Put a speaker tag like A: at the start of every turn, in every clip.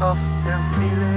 A: Of the feeling.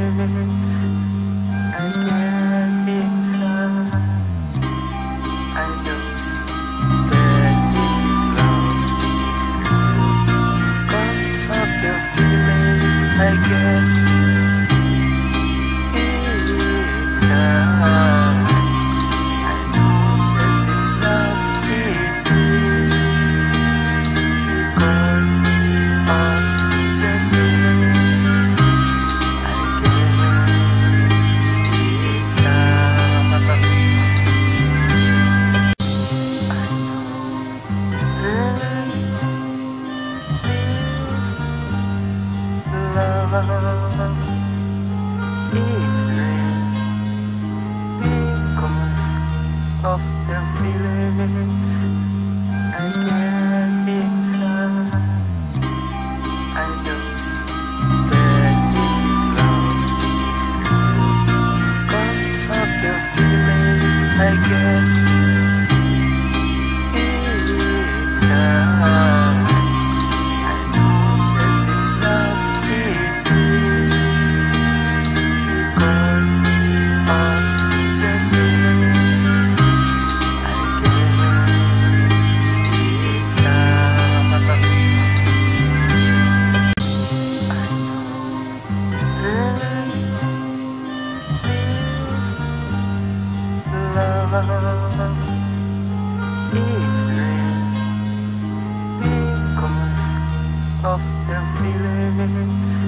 A: of the feeling. Of the feelings.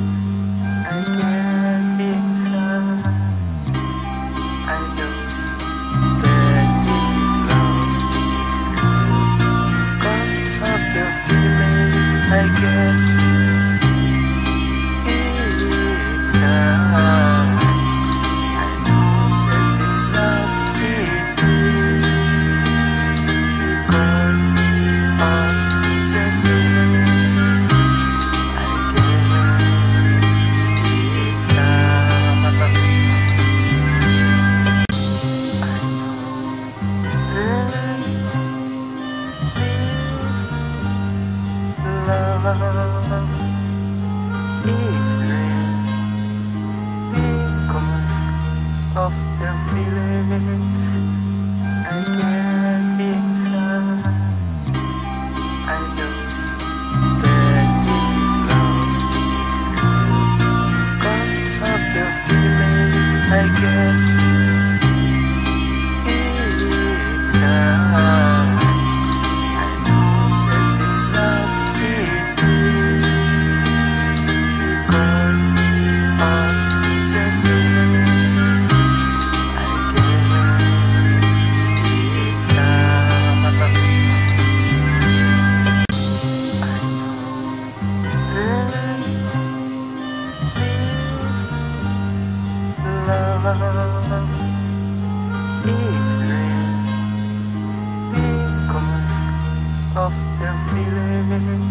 A: mmm Easily, because of the feeling.